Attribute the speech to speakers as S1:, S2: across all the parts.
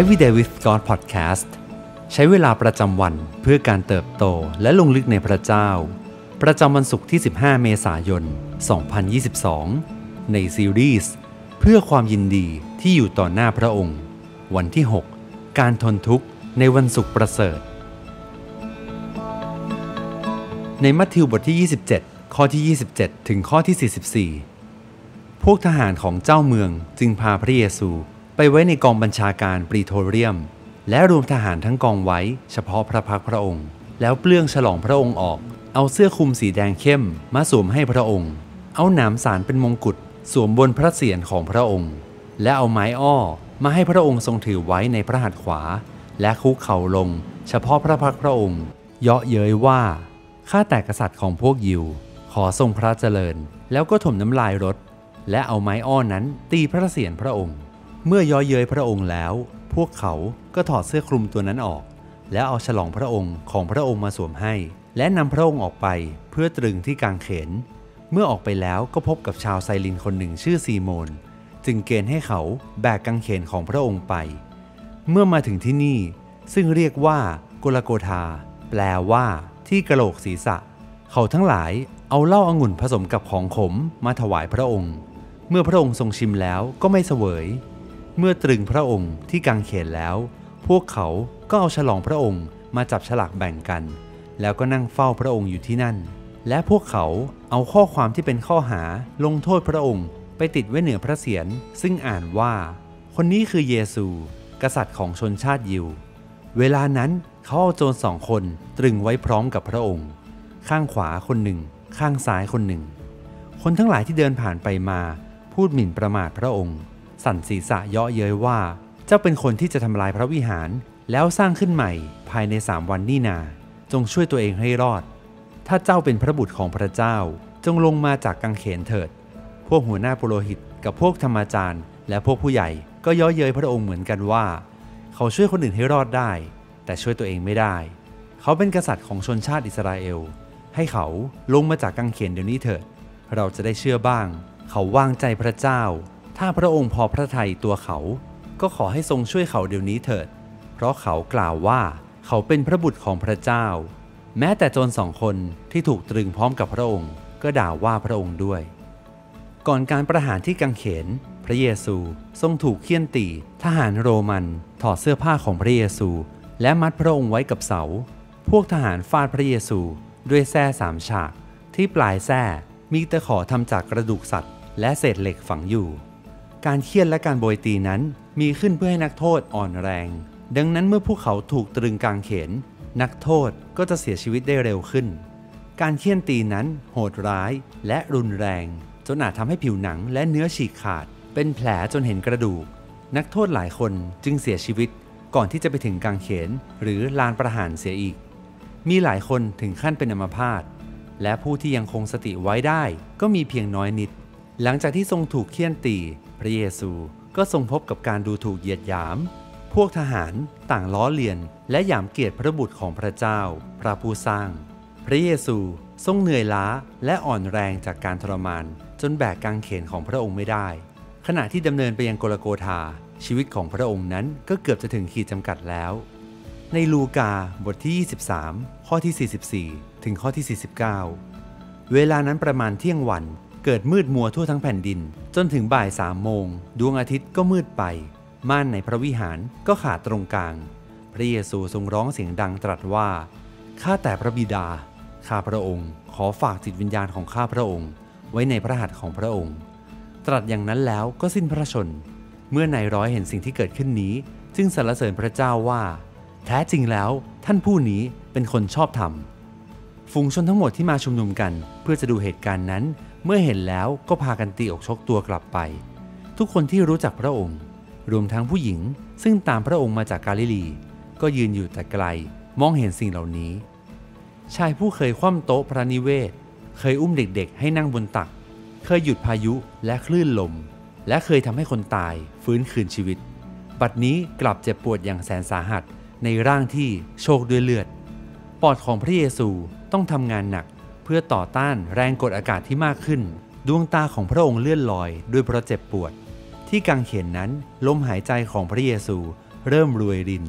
S1: Everyday with God Podcast ใช้เวลาประจำวันเพื่อการเติบโตและลงลึกในพระเจ้า ประจำวันศุกร์ที่ 15 เมษายน 2022 ในซีรีส์เพื่อความยินดีที่อยู่ต่อหน้าพระองค์ วันที่ 6 การทนทุกข์ในวันศุกร์ประเสริฐ ในมัทธิวบทที่ 27 ข้อที่ 27 ถึงข้อที่ 44 พวกทหารของเจ้าเมืองจึงพาพระเยซู ไปไว้ในกองบัญชาการปรีโทเรียม และรวมทหารทั้งกองไว้เฉพาะพระพักพระองค์ แล้วเปลื้องฉลองพระองค์ออก เอาเสื้อคลุมสีแดงเข้มมาสวมให้พระองค์ เอาหนามสารเป็นมงกุฎสวมบนพระเศียรของพระองค์ และเอาไม้อ้อมาให้พระองค์ทรงถือไว้ในพระหัตถ์ขวา และคุกเข่าลง เฉพาะพระพักพระองค์ เยาะเย้ยว่าข้าแต่กษัตริย์ของพวกยิว ขอทรงพระเจริญ แล้วก็ถมน้ำลายรถ และเอาไม้อ้อนั้นตีพระเศียรพระองค์ เมื่อย้อยเย้ยพระองค์แล้ว พวกเขาก็ถอดเสื้อคลุมตัวนั้นออก แล้วเอาฉลองพระองค์ของพระองค์มาสวมให้ และนำพระองค์ออกไปเพื่อตรึงที่กางเขน เมื่อออกไปแล้วก็พบกับชาวไซลินคนหนึ่งชื่อซีโมน จึงเกณฑ์ให้เขาแบกกางเขนของพระองค์ไป เมื่อมาถึงที่นี่ ซึ่งเรียกว่าโกลโกธาแปลว่า ที่กระโหลกศีรษะ เขาทั้งหลายเอาเหล้าอางุ่นผสมกับของขมมาถวายพระองค์ เมื่อพระองค์ทรงชิมแล้วก็ไม่เสวย เมื่อตรึงพระองค์ที่กางเขนแล้ว พวกเขาก็เอาฉลองพระองค์มาจับฉลากแบ่งกัน แล้วก็นั่งเฝ้าพระองค์อยู่ที่นั่น และพวกเขาเอาข้อความที่เป็นข้อหาลงโทษพระองค์ ไปติดไว้เหนือพระเศียรซึ่งอ่านว่า คนนี้คือเยซู กษัตริย์ของชนชาติยิว เวลานั้นเขาเอาโจรสองคนตรึงไว้พร้อมกับพระองค์ ข้างขวาคนหนึ่ง ข้างซ้ายคนหนึ่ง คนทั้งหลายที่เดินผ่านไปมาพูดหมิ่นประมาทพระองค์ สั่นศีรษะเยาะเย้ยว่า เจ้าเป็นคนที่จะทำลายพระวิหาร แล้วสร้างขึ้นใหม่ภายในสามวันนี่นา จงช่วยตัวเองให้รอด ถ้าเจ้าเป็นพระบุตรของพระเจ้า จงลงมาจากกังเขนเถิด พวกหัวหน้าปุโรหิต กับพวกธรรมาจารย์ และพวกผู้ใหญ่ก็เย้อเย้ยพระองค์เหมือนกันว่า เขาช่วยคนอื่นให้รอดได้ แต่ช่วยตัวเองไม่ได้ เขาเป็นกษัตริย์ของชนชาติอิสราเอล ให้เขาลงมาจากกังเขนเดี๋ยวนี้เถิด เราจะได้เชื่อบ้าง เขาวางใจพระเจ้า ถ้าพระองค์พอพระทัยตัวเขา ก็ขอให้ทรงช่วยเขาเดี๋ยวนี้เถิด เพราะเขากล่าวว่าเขาเป็นพระบุตรของพระเจ้า แม้แต่โจรสองคนที่ถูกตรึงพร้อมกับพระองค์ ก็ด่าว่าพระองค์ด้วย ก่อนการประหารที่กังเขน พระเยซูทรงถูกเคี่ยนตีทหารโรมันถอดเสื้อผ้าของพระเยซู และมัดพระองค์ไว้กับเสา พวกทหารฟาดพระเยซูด้วยแส้สามฉาก ที่ปลายแส้มีตะขอทำจากกระดูกสัตว์ และเศษเหล็กฝังอยู่ การเคี่ยนและการโบยตีนั้นมีขึ้นเพื่อให้นักโทษอ่อนแรง ดังนั้นเมื่อพวกเขาถูกตรึงกางเขน นักโทษก็จะเสียชีวิตได้เร็วขึ้น การเคี่ยนตีนั้นโหดร้ายและรุนแรง จนอาจทำให้ผิวหนังและเนื้อฉีกขาด เป็นแผลจนเห็นกระดูก นักโทษหลายคนจึงเสียชีวิตก่อนที่จะไปถึงกางเขนหรือลานประหารเสียอีก มีหลายคนถึงขั้นเป็นอัมพาตและผู้ที่ยังคงสติไว้ได้ก็มีเพียงน้อยนิด หลังจากที่ทรงถูกเคี่ยนตี พระเยซูก็ทรงพบกับการดูถูกเหยียดหยาม พวกทหารต่างล้อเลียน และหยามเกียรติพระบุตรของพระเจ้า พระผู้สร้าง พระเยซูทรงเหนื่อยล้าและอ่อนแรงจากการทรมาน จนแบกกางเขนของพระองค์ไม่ได้ ขณะที่ดำเนินไปยังโกลโกธาชีวิตของพระองค์นั้นก็เกือบจะถึงขีดจำกัดแล้ว ในลูกาบทที่ 23 ข้อที่ 44 ถึงข้อที่ 49 เวลานั้นประมาณเที่ยงวัน เกิดมืดมัวทั่วทั้งแผ่นดิน จนถึงบ่ายสามโมง ดวงอาทิตย์ก็มืดไป ม่านในพระวิหารก็ขาดตรงกลาง พระเยซูทรงร้องเสียงดังตรัสว่า ข้าแต่พระบิดา ข้าพระองค์ ขอฝากจิตวิญญาณของข้าพระองค์ ไว้ในพระหัตถ์ของพระองค์ ตรัสอย่างนั้นแล้วก็สิ้นพระชน เมื่อนายร้อยเห็นสิ่งที่เกิดขึ้นนี้ จึงสรรเสริญพระเจ้าว่า แท้จริงแล้วท่านผู้นี้เป็นคนชอบธรรมฝูงชนทั้งหมดที่มาชุมนุมกัน เพื่อจะดูเหตุการณ์นั้น เมื่อเห็นแล้วก็พากันตีอกชกตัวกลับไป ทุกคนที่รู้จักพระองค์ รวมทั้งผู้หญิง ซึ่งตามพระองค์มาจากกาลิลี ก็ยืนอยู่แต่ไกล มองเห็นสิ่งเหล่านี้ ชายผู้เคยคว่ำโต๊ะพระนิเวศ เคยอุ้มเด็กๆ ให้นั่งบนตัก เคยหยุดพายุและคลื่นลม และเคยทำให้คนตายฟื้นคืนชีวิต บัดนี้กลับเจ็บปวดอย่างแสนสาหัสในร่างที่โชคด้วยเลือด ปอดของพระเยซูต้องทำงานหนัก เพื่อต่อต้านแรงกดอากาศที่มากขึ้น ดวงตาของพระองค์เลื่อนลอยด้วยเพราะเจ็บปวด ที่กางเขนนั้นลมหายใจของพระเยซู เริ่มรวยริน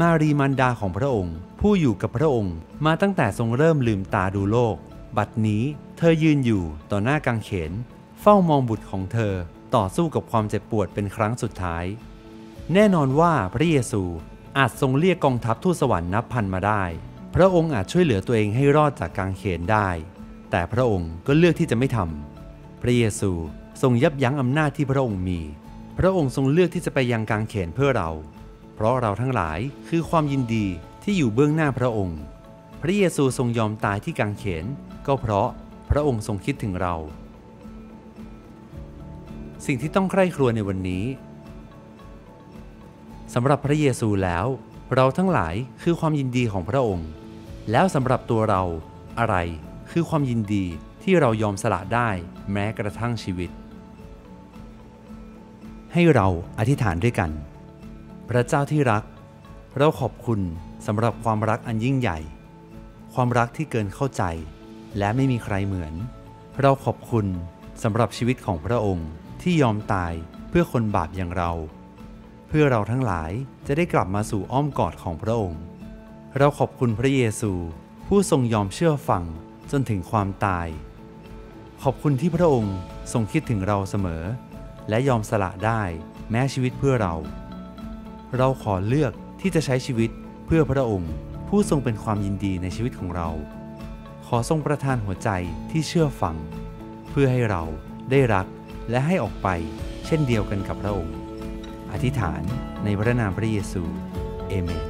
S1: มารีมันดาของพระองค์ ผู้อยู่กับพระองค์มาตั้งแต่ทรงเริ่มลืมตาดูโลก บัดนี้เธอยืนอยู่ต่อหน้ากางเขน เฝ้ามองบุตรของเธอต่อสู้กับความเจ็บปวดเป็นครั้งสุดท้าย แน่นอนว่าพระเยซูอาจทรงเรียกกองทัพทูตสวรรค์นับพันมาได้ พระองค์อาจช่วยเหลือตัวเองให้รอดจากกางเขนได้ แต่พระองค์ก็เลือกที่จะไม่ทำพระเยซูทรงยับยั้งอำนาจที่พระองค์มี พระองค์ทรงเลือกที่จะไปยังกางเขนเพื่อเรา เพราะเราทั้งหลายคือความยินดีที่อยู่เบื้องหน้าพระองค์ พระเยซูทรงยอมตายที่กางเขน ก็เพราะพระองค์ทรงคิดถึงเรา สิ่งที่ต้องใคร่ครวญในวันนี้สำหรับพระเยซูแล้ว เราทั้งหลายคือความยินดีของพระองค์ แล้วสำหรับตัวเราอะไรคือความยินดีที่เรายอมสละได้แม้กระทั่งชีวิต ให้เราอธิษฐานด้วยกัน พระเจ้าที่รัก เราขอบคุณสำหรับความรักอันยิ่งใหญ่ ความรักที่เกินเข้าใจ และไม่มีใครเหมือน เราขอบคุณสำหรับชีวิตของพระองค์ที่ยอมตายเพื่อคนบาปอย่างเรา เพื่อเราทั้งหลายจะได้กลับมาสู่อ้อมกอดของพระองค์ เราขอบคุณพระเยซู ผู้ทรงยอมเชื่อฟังจนถึงความตาย ขอบคุณที่พระองค์ทรงคิดถึงเราเสมอ และยอมสละได้แม้ชีวิตเพื่อเรา เราขอเลือกที่จะใช้ชีวิตเพื่อพระองค์ ผู้ทรงเป็นความยินดีในชีวิตของเรา ขอทรงประทานหัวใจที่เชื่อฟัง เพื่อให้เราได้รักและให้ออกไปเช่นเดียวกันกับพระองค์ อธิษฐานในพระนามพระเยซู เอเมน